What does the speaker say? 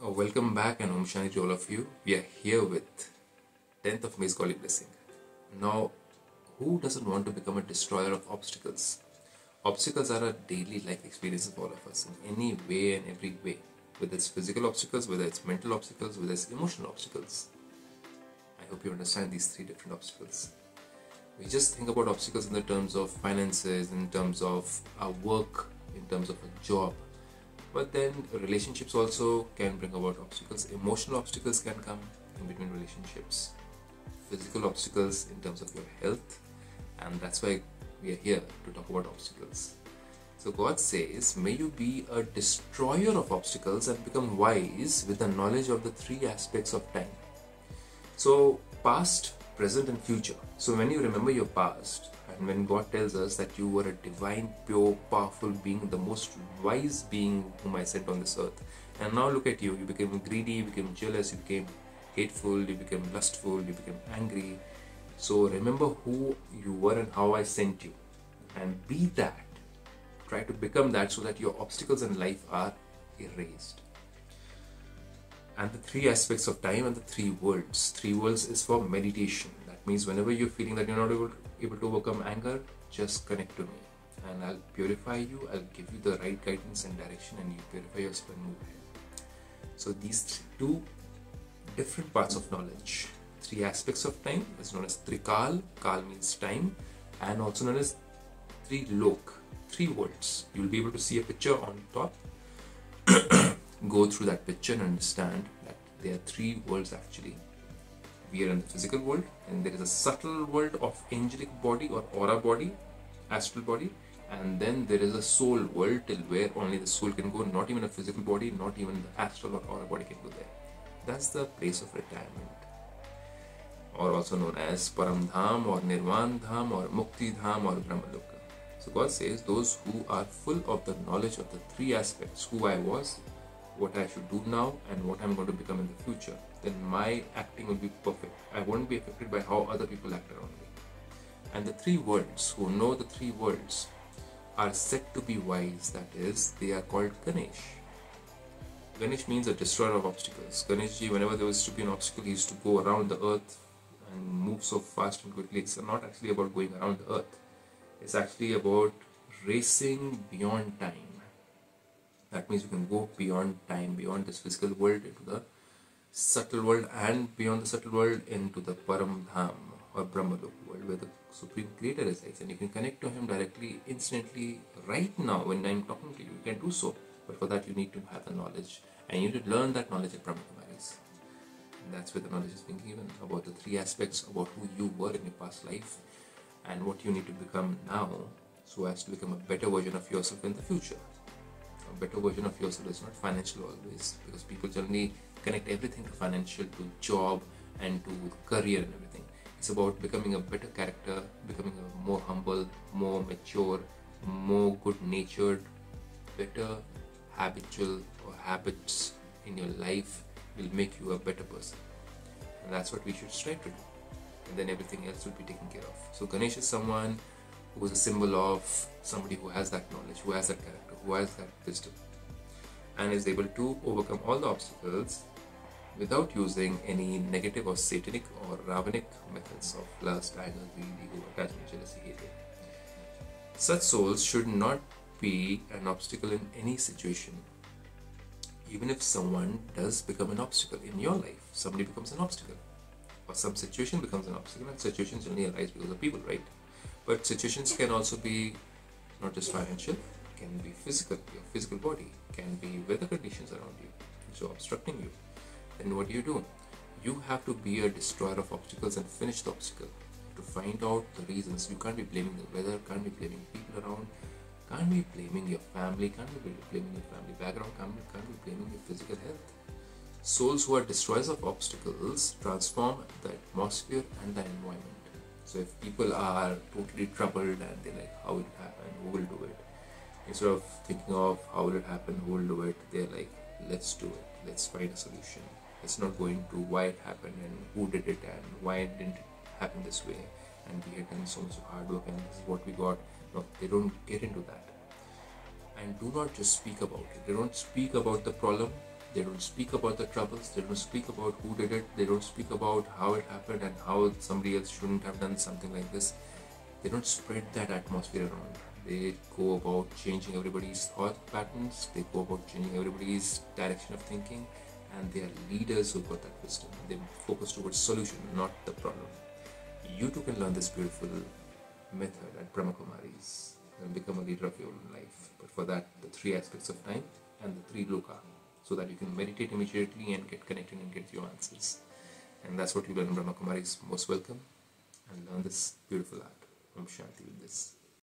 Uh, welcome back and Om Shanti to all of you. We are here with 10th of May's Godly Blessing. Now, who doesn't want to become a destroyer of obstacles? Obstacles are a daily life experience of all of us in any way and every way. Whether it's physical obstacles, whether it's mental obstacles, whether it's emotional obstacles. I hope you understand these three different obstacles. We just think about obstacles in the terms of finances, in terms of our work, in terms of a job, but then relationships also can bring about obstacles. Emotional obstacles can come in between relationships. Physical obstacles in terms of your health. And that's why we are here to talk about obstacles. So God says, May you be a destroyer of obstacles and become wise with the knowledge of the three aspects of time. So, past, present, and future. So, when you remember your past, and when God tells us that you were a divine, pure, powerful being, the most wise being whom I sent on this earth, and now look at you, you became greedy, you became jealous, you became hateful, you became lustful, you became angry. So remember who you were and how I sent you, and be that. Try to become that so that your obstacles in life are erased and the three aspects of time and the three worlds. Three worlds is for meditation. Means whenever you're feeling that you're not able, able to overcome anger, just connect to me and I'll purify you. I'll give you the right guidance and direction, and you purify your spin move ahead. So these two different parts of knowledge, three aspects of time, is known as Trikal. Kal means time, and also known as three lok, three worlds. You'll be able to see a picture on top go through that picture and understand that there are three worlds actually. We are in the physical world, and there is a subtle world of angelic body or aura body, astral body, and then there is a soul world till where only the soul can go, not even a physical body, not even the astral or aura body can go there. That's the place of retirement, or also known as Param Dham or Nirvan Dham or Mukti Dham or Brahmaloka. So God says, those who are full of the knowledge of the three aspects, who I was, what I should do now and what I'm going to become in the future, then my acting will be perfect. I won't be affected by how other people act around me. And the three worlds, who know the three worlds, are said to be wise, that is, they are called Ganesh. Ganesh means a destroyer of obstacles. Ganeshji, whenever there was to be an obstacle, he used to go around the earth and move so fast and quickly. It's not actually about going around the earth, it's actually about racing beyond time that means you can go beyond time, beyond this physical world into the subtle world and beyond the subtle world into the Param Dham or Brahmalok world where the Supreme Creator resides and you can connect to Him directly, instantly, right now when I'm talking to you. You can do so, but for that you need to have the knowledge and you need to learn that knowledge at Brahma Kumaris. And that's where the knowledge is being given about the three aspects about who you were in your past life and what you need to become now so as to become a better version of yourself in the future a better version of yourself is not financial always because people generally connect everything to financial to job and to career and everything. It's about becoming a better character becoming a more humble more mature more good natured better habitual or habits in your life will make you a better person. And that's what we should strive to do. And then everything else will be taken care of. So ganesh is someone who is a symbol of somebody who has that knowledge who has that character who has that wisdom and is able to overcome all the obstacles without using any negative or satanic or ravanic methods of lust, anger, greed, ego, attachment, jealousy, hatred. Such souls should not be an obstacle in any situation. Even if someone does become an obstacle in your life, somebody becomes an obstacle, or some situation becomes an obstacle, and situations only arise because of people, right? But situations can also be not just financial, can be physical, your physical body, can be weather conditions around you, so obstructing you. Then what do you do? You have to be a destroyer of obstacles and finish the obstacle. To find out the reasons, you can't be blaming the weather, can't be blaming people around, can't be blaming your family, can't be blaming your family background, can't be, can't be blaming your physical health. Souls who are destroyers of obstacles transform the atmosphere and the environment. So if people are totally troubled and they're like, how will it happen? Who will do it? Instead of thinking of how will it happen, who will do it, they're like, let's do it, let's find a solution. Let's not go into why it happened and who did it and why it didn't happen this way and we had done so much hard work and this is what we got. No, they don't get into that. And do not just speak about it. They don't speak about the problem, They don't speak about the troubles. They don't speak about who did it. They don't speak about how it happened and how somebody else shouldn't have done something like this. They don't spread that atmosphere around. They go about changing everybody's thought patterns. They go about changing everybody's direction of thinking. And they are leaders who got that wisdom. They focus towards solution, not the problem. You too can learn this beautiful method at Brahma Kumaris and become a leader of your own life. But for that, the three aspects of time and the three loka, so that you can meditate immediately and get connected and get your answers. And that's what you learn in Brahma Kumaris. Most welcome and learn this beautiful art. Om Shanti with this.